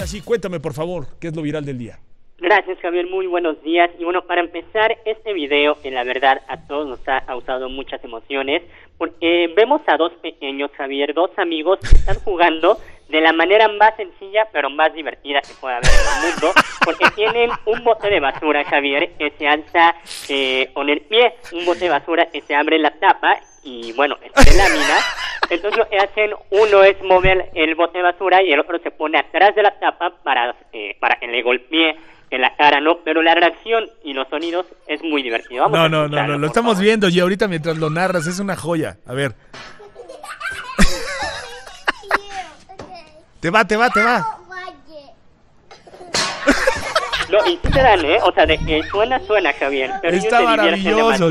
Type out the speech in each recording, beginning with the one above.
Ahora sí, cuéntame por favor, ¿qué es lo viral del día? Gracias Javier, muy buenos días. Y bueno, para empezar, este video en la verdad a todos nos ha causado muchas emociones porque vemos a dos pequeños, Javier, dos amigos que están jugando de la manera más sencilla pero más divertida que pueda haber en el mundo, tienen un bote de basura, Javier, que se alza eh, con el pie, un bote de basura que se abre la tapa y bueno, es lámina. Entonces lo que hacen, uno es mover el bote de basura y el otro se pone atrás de la tapa para, eh, para que le golpee en la cara, ¿no? Pero la reacción y los sonidos es muy divertido. no, no, no, no, lo estamos viendo y ahorita mientras lo narras es una joya. A ver. te va, te va, te va. Dan, ¿eh? O sea, de suena, suena, Javier. Está maravilloso.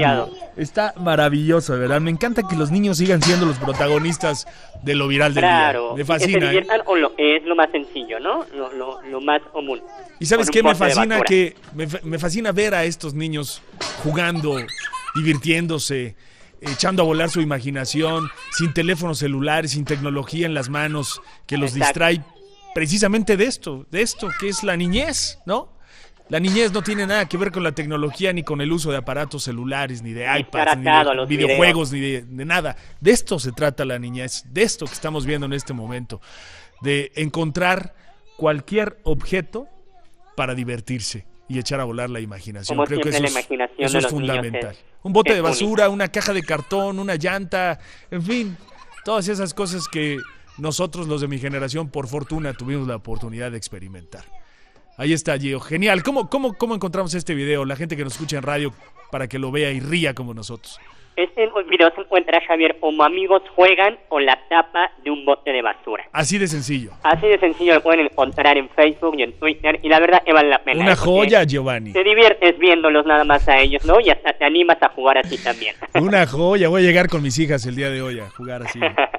Está maravilloso, de verdad. Me encanta que los niños sigan siendo los protagonistas de lo viral del claro, día. Me fascina. Que ¿eh? o lo, es lo más sencillo, ¿no? Lo, lo, lo más común. Y sabes qué me fascina que me, me fascina ver a estos niños jugando, divirtiéndose, echando a volar su imaginación, sin teléfonos celulares, sin tecnología en las manos que los distrae precisamente de esto, de esto que es la niñez, ¿no? La niñez no tiene nada que ver con la tecnología, ni con el uso de aparatos celulares, ni de iPads, ni de videojuegos, ni de, nada. De esto se trata la niñez, de esto que estamos viendo en este momento. De encontrar cualquier objeto para divertirse y echar a volar la imaginación. Creo que eso, es, fundamental. Un bote de basura, una caja de cartón, una llanta, en fin, todas esas cosas que nosotros los de mi generación, por fortuna, tuvimos la oportunidad de experimentar. Ahí está, Gio. Genial. ¿Cómo, cómo, ¿Cómo encontramos este video? La gente que nos escucha en radio para que lo vea y ría como nosotros. Este video se encuentra, Javier, como amigos juegan o la tapa de un bote de basura. Así de sencillo. Así de sencillo lo pueden encontrar en Facebook y en Twitter y la verdad que vale la pena. Una joya, Giovanni. Te diviertes viéndolos nada más a ellos, ¿no? Y hasta te animas a jugar así también. Una joya. Voy a llegar con mis hijas el día de hoy a jugar así.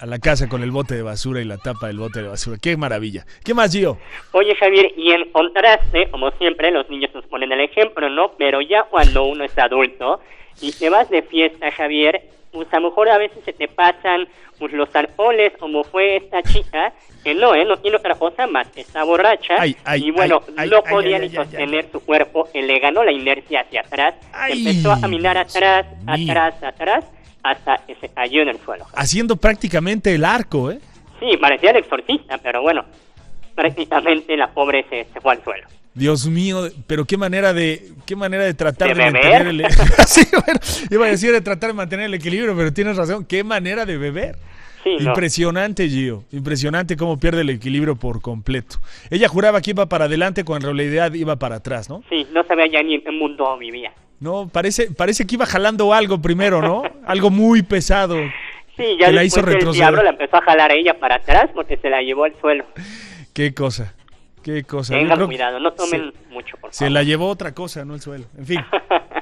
a la casa con el bote de basura y la tapa del bote de basura. Qué maravilla. ¿Qué más, Gio? Oye, Javier, y en contraste, como siempre, los niños nos ponen el ejemplo, ¿no? Pero ya cuando uno es adulto y te vas de fiesta, Javier, pues a lo mejor a veces se te pasan pues, los alcoholes, como fue esta chica, que no, ¿eh? No tiene otra cosa más, está borracha, y bueno, no podía ni sostener su cuerpo, le ganó la inercia hacia atrás, empezó a caminar atrás, atrás, atrás, hasta que se cayó en el suelo. Haciendo prácticamente el arco, ¿eh? Sí, parecía el exorcista, pero bueno, prácticamente la pobre se, fue al suelo. Dios mío, pero qué manera de qué manera de tratar de, mantener el sí, bueno, iba a decir de tratar de mantener el equilibrio, pero tienes razón, qué manera de beber. Sí, impresionante, Gio. Impresionante cómo pierde el equilibrio por completo. Ella juraba que iba para adelante cuando en realidad iba para atrás, ¿no? Sí, no sabía ya ni en qué mundo vivía. No, parece, parece que iba jalando algo primero, ¿no? algo muy pesado. Sí, ya la hizo retroceder. el diablo la empezó a jalar a ella para atrás porque se la llevó al suelo. Qué cosa, qué cosa. Tengan cuidado, no tomen mucho, por favor. Se la llevó otra cosa, no el suelo. En fin.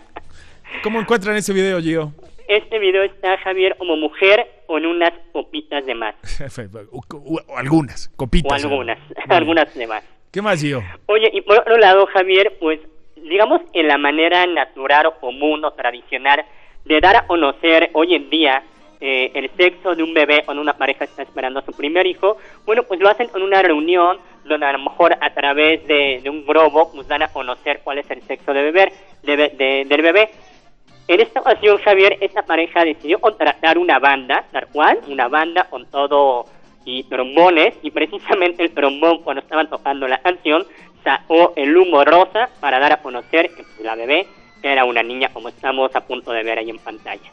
¿Cómo encuentran ese video, Gio? Este video está, Javier, como mujer con unas copitas de más. o, algunas, copitas. O algunas, algunas de más. ¿Qué más, Gio? Oye, y por otro lado, Javier, pues digamos, en la manera natural o común o tradicional de dar a conocer hoy en día eh, el sexo de un bebé cuando una pareja está esperando a su primer hijo, bueno, pues lo hacen en una reunión donde a lo mejor a través de, un globo pues dan a conocer cuál es el sexo de bebé, del bebé. En esta ocasión, Javier, esta pareja decidió contratar una banda, tal cual, una banda con todo y trombones, y precisamente el trombón cuando estaban tocando la canción o el humo rosa para dar a conocer que la bebé era una niña como estamos a punto de ver ahí en pantalla.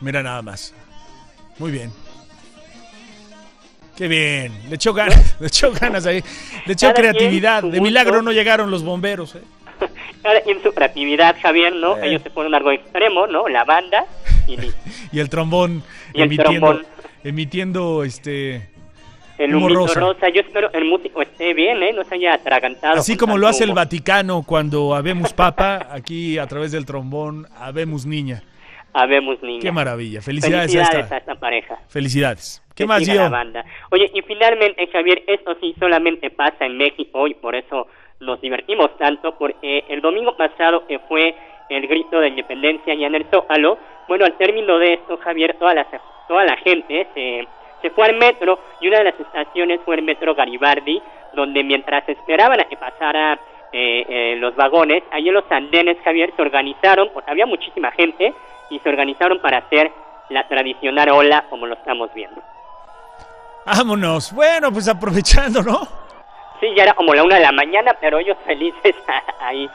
Mira nada más. Muy bien. Qué bien. Le echó ganas, le echó ganas ahí. Le echó creatividad. De milagro no llegaron los bomberos. ¿eh? Cada quien su creatividad, Javier, ¿no? Eh. Ellos se ponen algo extremo, ¿no? La banda y, y el trombón y emitiendo, el trombón. emitiendo este el humito rosa. Yo espero el músico esté bien, ¿eh? No se haya atragantado. Así como lo hace el Vaticano cuando habemos papa, aquí a través del trombón habemos niña. Habemos niña. Qué maravilla. Felicidades, a, esta. pareja. Felicidades. ¿Qué más, yo? Oye, y finalmente, Javier, esto sí solamente pasa en México y por eso nos divertimos tanto, porque el domingo pasado que fue el grito de independencia y en el Zócalo, bueno, al término de esto, Javier, toda la, toda la gente se se fue al metro y una de las estaciones fue el metro Garibaldi, donde mientras esperaban a que pasara eh, eh, los vagones, ahí en los andenes, Javier, se organizaron, porque había muchísima gente, y se organizaron para hacer la tradicional ola como lo estamos viendo. Vámonos. Bueno, pues aprovechando, ¿no? Sí, ya era como la una de la mañana, pero ellos felices ahí.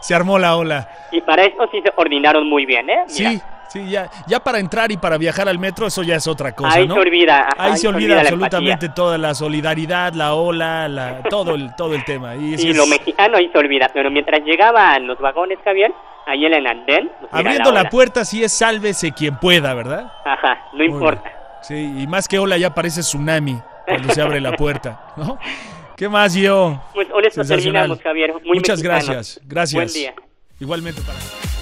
se armó la ola. Y para eso sí se coordinaron muy bien, ¿eh? Sí, sí, ya, ya para entrar y para viajar al metro, eso ya es otra cosa, ahí Se olvida, ahí, se olvida, absolutamente toda la solidaridad, la ola, la, todo, el, todo el tema. Y sí, lo mexicano ahí se olvida, pero mientras llegaban los vagones, Javier, ahí en el andén. Pues Abriendo la, puerta, sí es sálvese quien pueda, ¿verdad? Ajá, no importa. Sí, y más que ola ya parece tsunami cuando se abre la puerta, ¿no? ¿Qué más, yo? Pues con terminamos, Javier. Muchas gracias. Gracias. Buen día. Igualmente para